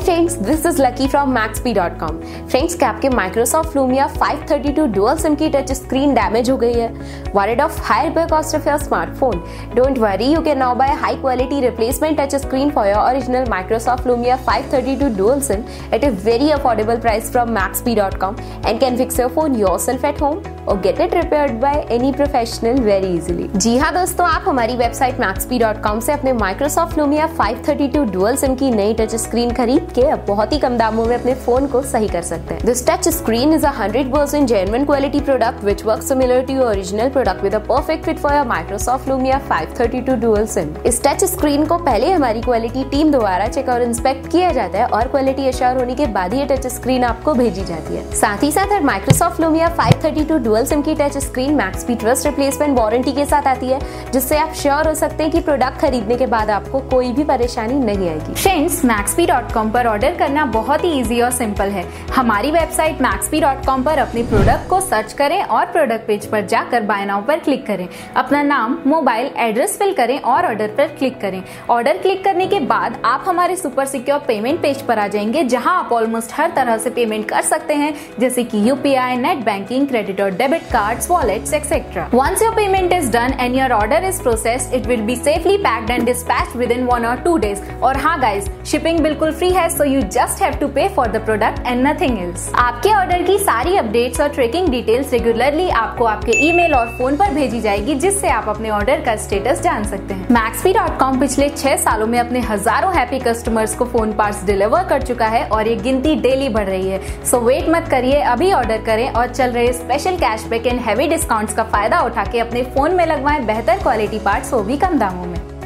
Friends this is Lucky from मैक्सपी dot com friends क्या आपके Microsoft Lumia 532 dual SIM की touch screen damage हो गई है? Worried of high repair cost of your smartphone don't worry you can now buy high quality replacement touch screen for your original Microsoft Lumia 532 dual SIM at a very affordable price from मैक्सपी price com and can fix your phone yourself at home? Or get it repaired by any professional very easily. जी हाँ दोस्तों, आप हमारी website maxp.com से अपने Microsoft Lumia 532 dual SIM की नई touch screen खरीद के अब बहुत ही कम दामों में अपने फ़ोन को सही कर सकते हैं this touch screen is 100% genuine quality product which works similar to your original product with a perfect fit for your Microsoft Lumia 532 dual SIM. इस टच स्क्रीन को पहले हमारी क्वालिटी टीम द्वारा चेक और इंस्पेक्ट किया जाता है और क्वालिटी अश्योर होने के बाद ही टच स्क्रीन आपको भेजी जाती है साथ ही साथ Microsoft Lumia five Lumia 532 dual SIM की touch screen, max speed, trust replacement, warranty के साथ आती है, जिससे आप श्योर हो सकते हैं कि प्रोडक्ट खरीदने के बाद आपको कोई भी परेशानी नहीं आएगी। फ्रेंड्स maxp.com पर ऑर्डर करना बहुत ही इजी और सिंपल है। हमारी वेबसाइट maxp.com पर अपने प्रोडक्ट को सर्च करें और प्रोडक्ट पेज पर जाकर बाय नाउ पर क्लिक करें। अपना नाम मोबाइल एड्रेस फिल करें और ऑर्डर पर क्लिक करें। ऑर्डर क्लिक करने के बाद आप हमारे सुपर सिक्योर पेमेंट पेज पर आ जाएँगे, जहाँ आप ऑलमोस्ट हर तरह से पेमेंट कर सकते हैं, जैसे कि यूपीआई नेट बैंकिंग क्रेडिट और debit cards wallets etcetera once your payment is done and your order is process it will be safely packed and dispatch within one or two और हाँ गाइज़ शिपिंग बिल्कुल free है so you just have to pay for the product and nothing else आपके order की सारी updates और tracking details regularly आपको आपके ईमेल और फ़ोन पर भेजी जाएगी, जिससे आप अपने ऑर्डर का स्टेटस जान सकते हैं। Maxp.com पिछले छह सालों में अपने हज़ारों हैप्पी कस्टमर्स को फ़ोन पार्ट्स डिलीवर कर चुका है और ये गिनती डेली बढ़ रही है। So वेट मत करिए, अभी ऑर्डर करें और चल रहे special cashback and heavy discounts का फ़ायदा उठा के अपने फ़ोन में लगवाएँ बेहतर क्वालिटी पार्ट्स वो भी कम दामों में।